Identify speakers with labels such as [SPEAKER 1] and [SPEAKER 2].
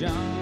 [SPEAKER 1] John.